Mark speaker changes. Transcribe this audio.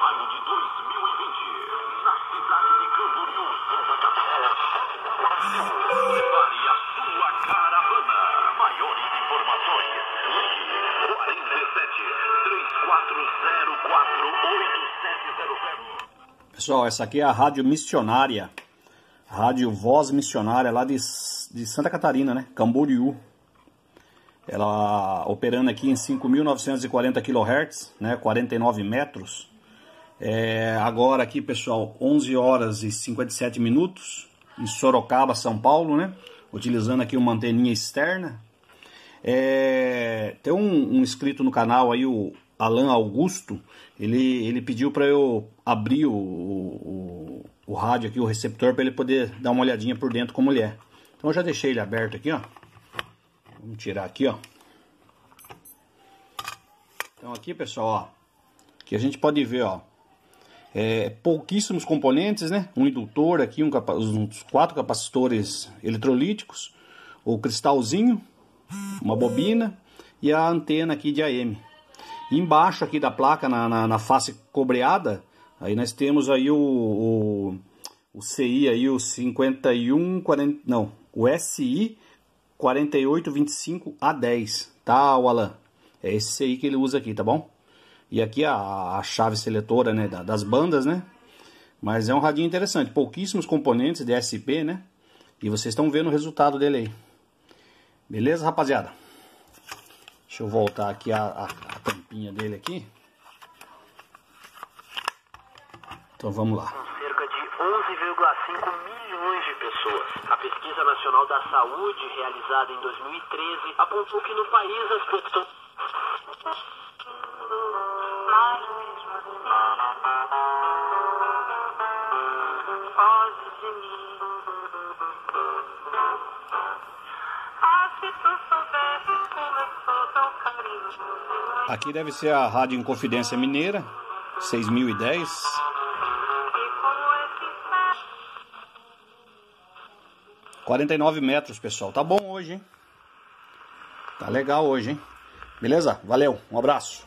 Speaker 1: Maio de 2020, na cidade de Camboriú, Santa Catarina. Prepare a sua caravana. Maiores informações. Ligue 47 3404 8700.
Speaker 2: Pessoal, essa aqui é a Rádio Missionária. Rádio Voz Missionária lá de, de Santa Catarina, né? Camboriú. Ela operando aqui em 5.940 kHz, né? 49 metros. É, agora aqui, pessoal, 11 horas e 57 minutos. Em Sorocaba, São Paulo, né? Utilizando aqui uma anteninha externa. É, tem um, um inscrito no canal aí, o Alan Augusto. Ele, ele pediu para eu abrir o, o, o rádio aqui, o receptor, para ele poder dar uma olhadinha por dentro como ele é. Então eu já deixei ele aberto aqui, ó. Vamos tirar aqui, ó. Então aqui, pessoal, ó. Que a gente pode ver, ó. É, pouquíssimos componentes, né? Um indutor aqui, um capa uns quatro capacitores eletrolíticos, o cristalzinho, uma bobina e a antena aqui de AM. Embaixo aqui da placa, na, na, na face cobreada, aí nós temos aí o, o, o CI aí, o 5140, não, o SI 4825A10, tá, o Alan? É esse aí que ele usa aqui, tá bom? E aqui a, a chave seletora, né, das bandas, né? Mas é um radinho interessante, pouquíssimos componentes de SP, né? E vocês estão vendo o resultado dele aí. Beleza, rapaziada? Deixa eu voltar aqui a, a, a tampinha dele aqui. Então vamos lá.
Speaker 3: com cerca de 11,5 milhões de pessoas. A Pesquisa Nacional da Saúde, realizada em 2013, apontou que no país as pessoas.
Speaker 2: Aqui deve ser a Rádio Inconfidência Mineira, 6010. 49 metros, pessoal. Tá bom hoje, hein? Tá legal hoje, hein? Beleza? Valeu, um abraço.